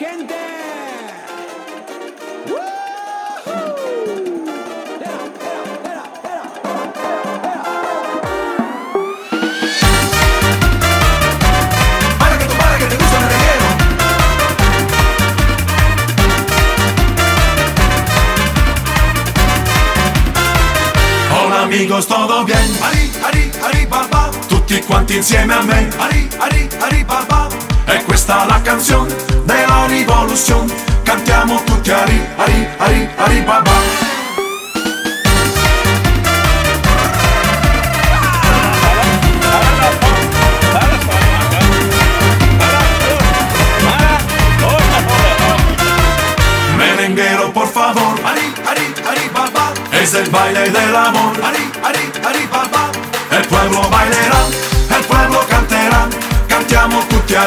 gente! Para que tú para que te gusta el merenguero. Hola amigos, ¿todo bien? Ari, Ari, Ari, Baba. Tutti quanti insieme a me Ari, Ari, Ari, Baba. E questa è la canzone della rivoluzione. Cantiamo tutti Ari, Ari, Ari, Ari Baba Merenguero, por favor. Ari, Ari, Ari, Baba. Es el baile del amor. Ari, Ari, Ari, Baba. El pueblo bailerà, el pueblo tutti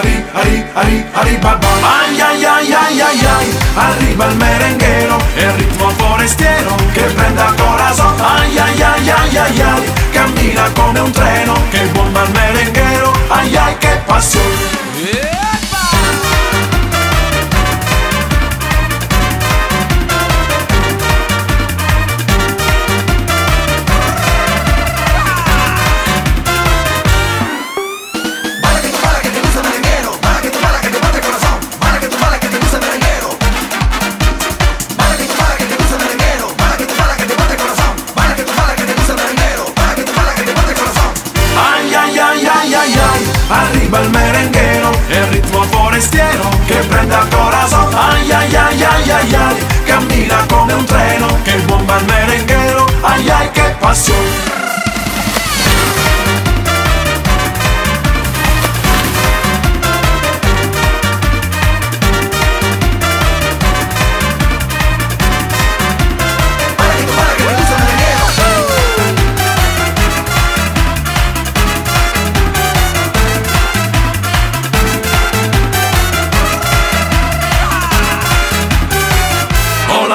Ari, Ari, Ari, Ari Baba Ai ai ai ai ai ai. Arriva il merenguero E il ritmo forestiero Che prende a corazon Ai ai ai ai ai ai. Cammina come un treno Che bomba il merenguero Ai ai che passione. Para Arriva il merenguero E il ritmo forestiero Che prende a corazon. Ai ai ai ai ai ai Cammina come un treno Che bomba il merenguero Ai ai che passione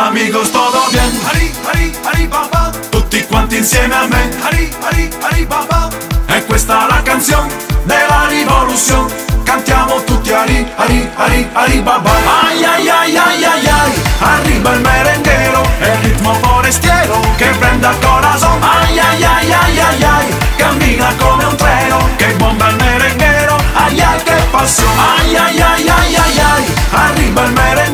amigos, ¿todo bien? Ari, Ari, Ari, Baba. Tutti quanti insieme a me. Ari, Ari, Ari, Baba. E questa è la canzone della rivoluzione Cantiamo tutti Ari, Ari, Ari, Ari Baba Ai ai ai ai ai ai. Arriva il merenguero E il ritmo forestiero Che prende al corazon. Ai ai ai ai ai ai. Cammina come un treno Che bomba il merenguero. Ai ai che passione. Ai ai ai ai ai ai. Arriva il merenguero